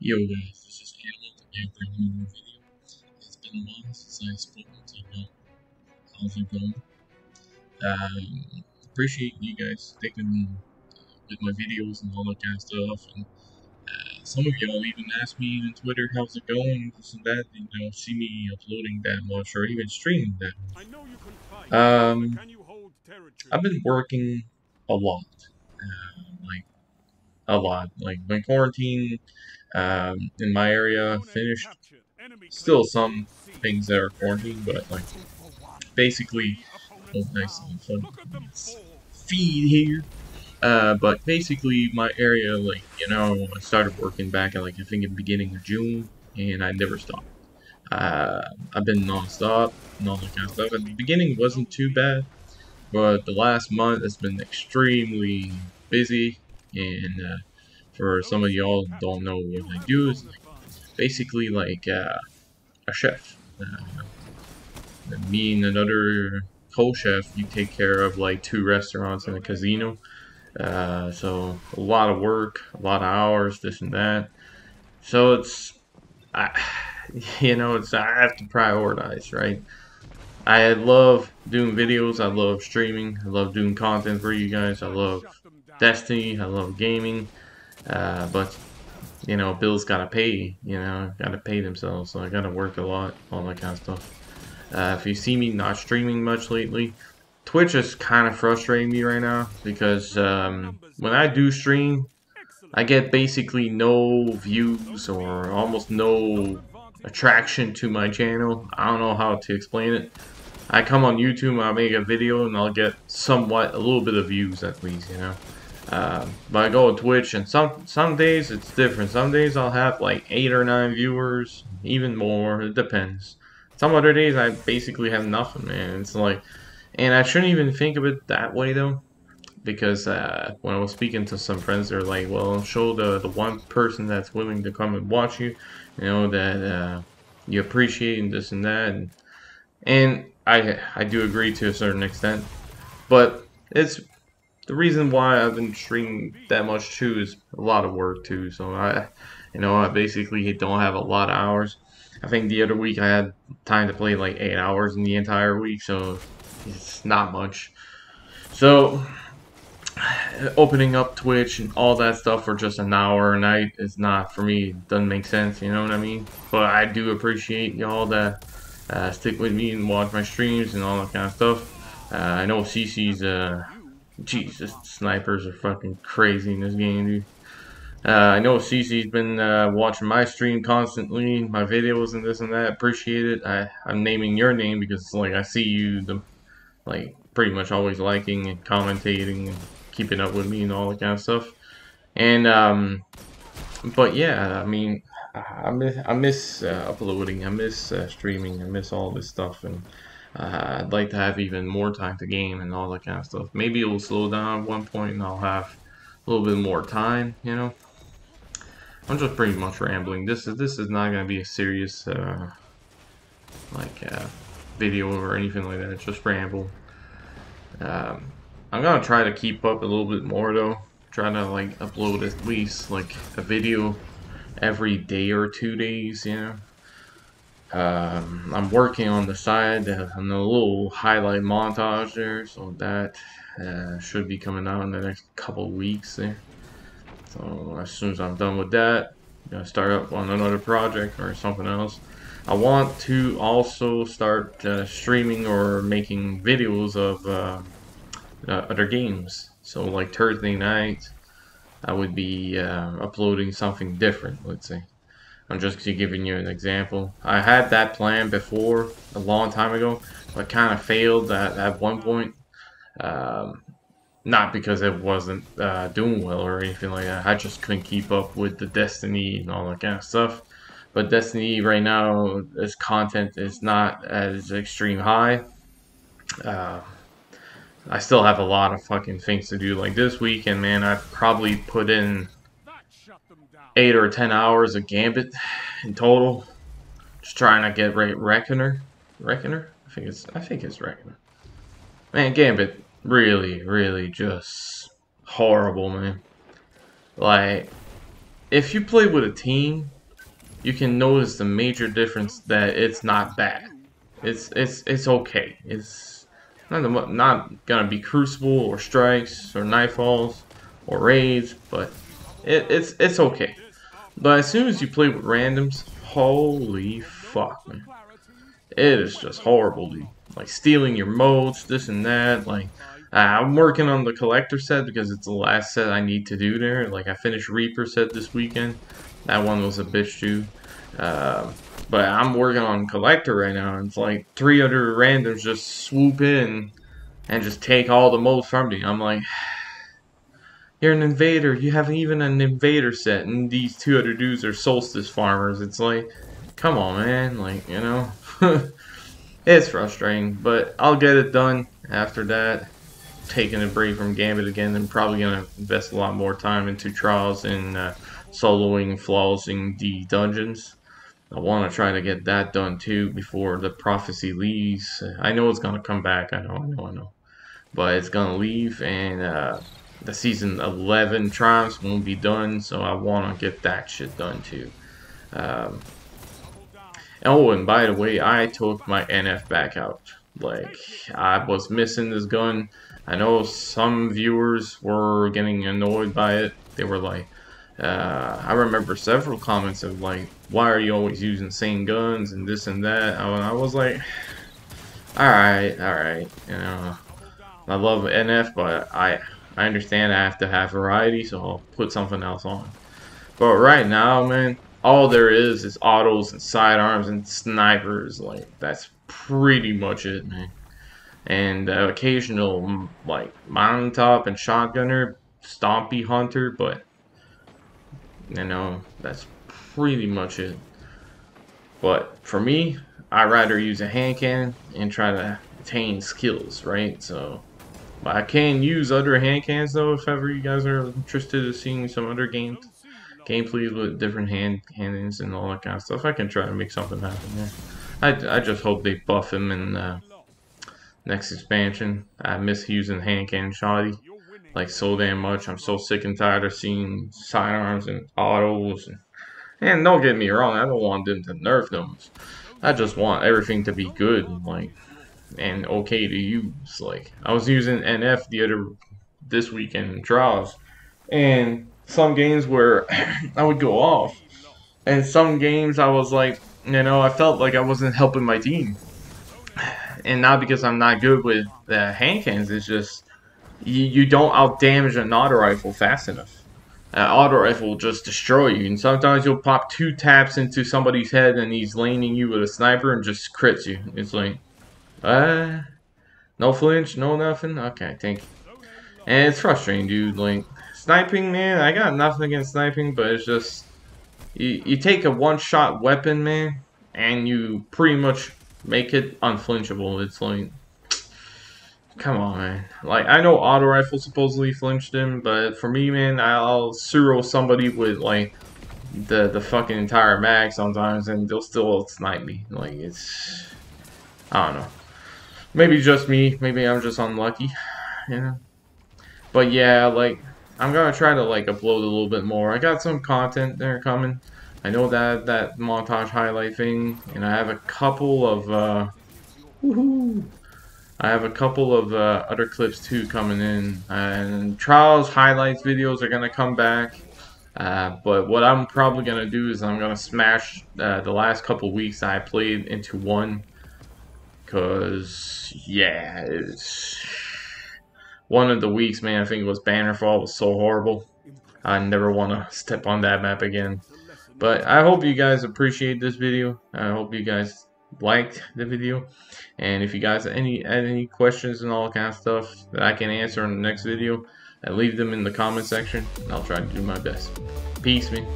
Yo guys, this is Animalistic bringing you a new video. It's been a while since I've spoken to you. How's it going? Um, appreciate you guys sticking uh, with my videos and all that kind of stuff. And uh, some of y'all even ask me on Twitter, how's it going, this and that. You know, see me uploading that much or even streaming that much. Um, I've been working a lot. Uh, like, a lot. Like, my quarantine um, in my area finished. Still some things that are quarantined, but like basically, oh nice fun feed here. Uh, but basically, my area, like you know, I started working back at like I think in the beginning of June, and I never stopped. Uh, I've been non-stop and all that kind of stuff. At the beginning, wasn't too bad, but the last month has been extremely busy, and uh, for some of y'all don't know what I do, is like basically like uh, a chef. Uh, me and another co-chef, you take care of like two restaurants and a casino. Uh, so a lot of work, a lot of hours, this and that. So it's, I, you know, it's I have to prioritize, right? I love doing videos. I love streaming. I love doing content for you guys. I love Destiny. I love gaming. Uh, but you know, bills gotta pay. You know, gotta pay themselves. So I gotta work a lot, all that kind of stuff. Uh, if you see me not streaming much lately, Twitch is kind of frustrating me right now because um, when I do stream, I get basically no views or almost no attraction to my channel. I don't know how to explain it. I come on YouTube, I make a video, and I'll get somewhat a little bit of views at least, you know. Um, but I go on Twitch, and some some days it's different. Some days I'll have like eight or nine viewers, even more. It depends. Some other days I basically have nothing, man. It's like, and I shouldn't even think of it that way though, because uh, when I was speaking to some friends, they're like, "Well, show the the one person that's willing to come and watch you, you know that uh, you appreciate and this and that." And, and I I do agree to a certain extent, but it's the reason why I've been streaming that much too is a lot of work too. So I, you know, I basically don't have a lot of hours. I think the other week I had time to play like eight hours in the entire week, so it's not much. So opening up Twitch and all that stuff for just an hour a night is not for me. It doesn't make sense, you know what I mean? But I do appreciate y'all that uh, stick with me and watch my streams and all that kind of stuff. Uh, I know CC's uh, Jesus, snipers are fucking crazy in this game, dude. Uh, I know CC's been uh, watching my stream constantly, my videos and this and that. Appreciate it. I, I'm naming your name because like I see you, the, like pretty much always liking and commentating and keeping up with me and all that kind of stuff. And um, but yeah, I mean, I miss I miss uh, uploading, I miss uh, streaming, I miss all this stuff, and uh, I'd like to have even more time to game and all that kind of stuff. Maybe it will slow down at one point and I'll have a little bit more time, you know. I'm just pretty much rambling. This is this is not gonna be a serious uh, like uh, video or anything like that. It's just ramble. Um, I'm gonna try to keep up a little bit more though. Try to like upload at least like a video every day or two days, you know. Um, I'm working on the side uh, on a little highlight montage there, so that uh, should be coming out in the next couple weeks there. So as soon as I'm done with that, gonna start up on another project or something else. I want to also start uh, streaming or making videos of uh, uh other games. So like Thursday night, I would be uh, uploading something different, let's say. I'm just giving you an example. I had that plan before, a long time ago, but kind of failed at, at one point. Um, not because it wasn't uh, doing well or anything like that. I just couldn't keep up with the Destiny and all that kind of stuff. But Destiny right now, its content is not as extreme high. Uh, I still have a lot of fucking things to do. Like this weekend, man, I probably put in eight or ten hours of Gambit in total. Just trying to get right Reckoner. Reckoner? I think it's I think it's Reckoner. Man, Gambit really, really just horrible, man. Like if you play with a team, you can notice the major difference that it's not bad. It's it's it's okay. It's not not gonna be Crucible or Strikes or Nightfalls or Raids, but it, it's it's okay. But as soon as you play with randoms, holy fuck, man. It is just horrible, dude. Like stealing your motes, this and that. Like I'm working on the collector set because it's the last set I need to do there. Like I finished Reaper set this weekend. That one was a bitch too. Uh, but I'm working on collector right now. And it's like three other randoms just swoop in and just take all the motes from me. I'm like, you're an invader. You have even an invader set, and these two other dudes are solstice farmers. It's like, come on, man. Like, you know, it's frustrating, but I'll get it done after that taking a break from Gambit again and probably to invest a lot more time into trials and uh, soloing, flawlessing the dungeons. I want to try to get that done too before the prophecy leaves. I know it's to come back. I know, I know, I know. But it's to leave and uh, the season 11 triumphs won't be done. So I want to get that shit done too. Um, oh, and by the way, I took my NF back out. Like, I was missing this gun. I know some viewers were getting annoyed by it. They were like, uh, I remember several comments of like, why are you always using same guns and this and that? I, I was like, alright, alright, you know, I love NF, but I, I understand I have to have variety, so I'll put something else on. But right now, man, all there is is autos and sidearms and snipers. Like, that's pretty much it, man and uh, occasional like Mountaintop and shotgunner, stompy hunter, but you know that's pretty much it. But for me, I'd rather use a hand cannon and try to attain skills, right? So, I can use other hand cannons though if ever you guys are interested in seeing some other games, gameplays with different hand cannons and all that kind of stuff. I can try to make something happen there. I, I just hope they buff him in uh, next expansion. I miss using hand cannon shotty like so damn much. I'm so sick and tired of seeing sidearms and autos. And, and don't get me wrong, I don't want them to nerf them. I just want everything to be good, like, and okay to use. Like, I was using NF the other this weekend in trials, and some games where I would go off, and some games I was like, you know, I felt like I wasn't helping my team and not because I'm not good with the hand cannons. It's just you, you don't out damage an auto rifle fast enough. An auto rifle will just destroy you, and sometimes you'll pop two taps into somebody's head, and he's laning you with a sniper and just crits you. It's like, uh, no flinch, no nothing. Okay, thank you. And it's frustrating, dude. Like sniping, man. I got nothing against sniping, but it's just you, you take a one-shot weapon, man, and you pretty much make it unflinchable. It's like, come on, man. Like, I know auto rifle supposedly flinched him, but for me, man, I'll zero somebody with, like, the, the fucking entire mag sometimes, and they'll still snipe me. Like, it's, I don't know. Maybe just me. Maybe I'm just unlucky, yeah. But yeah, like, I'm gonna try to, like, upload a little bit more. I got some content there coming. I know that that montage highlight thing, and I have a couple of uh! I have a couple of uh, other clips too coming in, and trials highlights videos are gonna come back. Uh, but what I'm probably gonna do is I'm gonna smash uh, the last couple weeks I played into one, cause yeah, it's one of the weeks, man. I think it was Bannerfall was so horrible. I never want to step on that map again. But I hope you guys appreciate this video. I hope you guys liked the video. And if you guys any any questions and all kind of stuff that I can answer in the next video, I leave them in the comment section. I'll try to do my best. Peace, man.